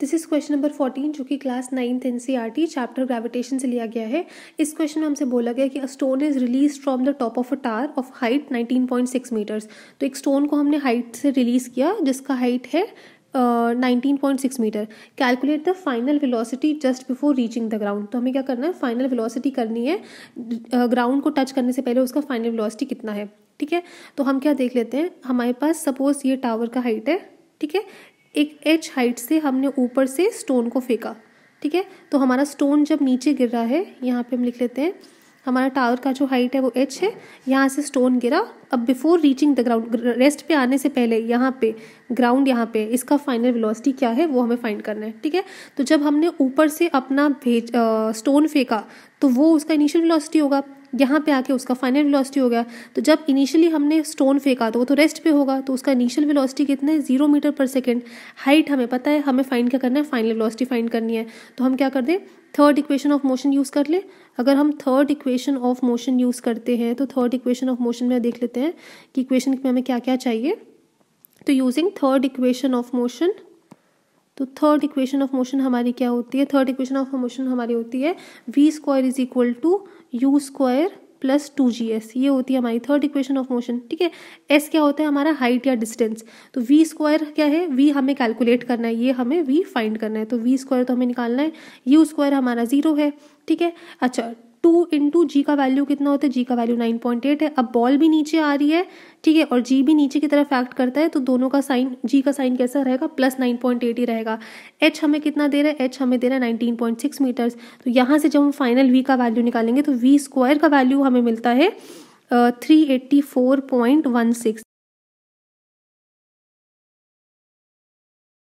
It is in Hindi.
This is question number fourteen जो कि class ninth N C R T chapter gravitation से लिया गया है। इस क्वेश्चन में हमसे बोला गया कि a stone is release from the top of a tower of height 19.6 meters तो एक स्टोन को हमने हाइट से रिलीज़ किया जिसका हाइट है nineteen point six meter calculate the final velocity just before reaching the ground तो हमें क्या करना है? फाइनल वेलोसिटी करनी है। ग्राउंड uh, को टच करने से पहले उसका फाइनल वेलोसिटी कितना है? ठीक है? तो हम क्या देख लेते हैं? हमारे पास सपोज़ ये टावर का हाइट है ठीक है? एक एच हाइट से हमने ऊपर से स्टोन को फेंका, ठीक है? तो हमारा स्टोन जब नीचे गिर रहा है, यहाँ पे हम लिख लेते हैं, हमारा टावर का जो हाइट है वो एच है, यहाँ से स्टोन गिरा। अब before reaching the ground rest पे आने से पहले यहाँ पे ग्राउंड यहाँ पे, इसका फाइनल वेलोसिटी क्या है, वो हमें फाइंड करना है, ठीक है? तो जब हमने ऊपर से अपना भेज स्टोन फेंका तो वो उसका इनिशियल वेलोसिटी होगा। यहाँ पे आके उसका फाइनल वेलोसिटी हो गया। तो जब इनिशियली हमने स्टोन फेंका तो वो तो रेस्ट पे होगा तो उसका इनिशियल वेलोसिटी कितना? है zero meter per second height हमें पता है, हमें फाइंड क्या करना है? फाइनल वेलोसिटी फाइंड करनी है। तो हम क्या कर दें? Third equation of motion use कर ले। अगर हम third equation of motion use करते हैं तो थर्ड इक्वेशन ऑफ़ मोशन में देख लेते हैं कि इक्वेशन में हमें क्या क्या चाहिए। तो using third equation of motion तो थर्ड इक्वेशन ऑफ़ मोशन हमारी क्या होती है? थर्ड इक्वेशन ऑफ़ मोशन हमारी होती है V square is equal to U square plus two G S ये होती है हमारी थर्ड इक्वेशन ऑफ़ मोशन ठीक है? एस क्या होता है? हमारा हाइट या डिस्टेंस तो वी स्क्वायर क्या है? वी हमें कैलकुलेट करना है, ये हमें वी फाइंड करना है। तो वी स्क्वायर तो हमें निकालना है यू स्क्वायर हमारा ज़ीरो है, ठीक है? अच्छा टू इंटू जी का वैल्यू कितना होता है? जी का वैल्यू नाइन पॉइंट एट है। अब बॉल भी नीचे आ रही है, ठीक है? और जी भी नीचे की तरफ़ एक्ट करता है तो दोनों का साइन जी का साइन कैसा रहेगा? प्लस नाइन पॉइंट एट ही रहेगा। एच हमें कितना दे रहा है? एच हमें दे रहा है नाइनटीन पॉइंट सिक्स मीटर्स तो यहाँ से जब हम फाइनल वी का वैल्यू निकालेंगे तो वी स्क्वायर का वैल्यू हमें मिलता है three eighty four point one six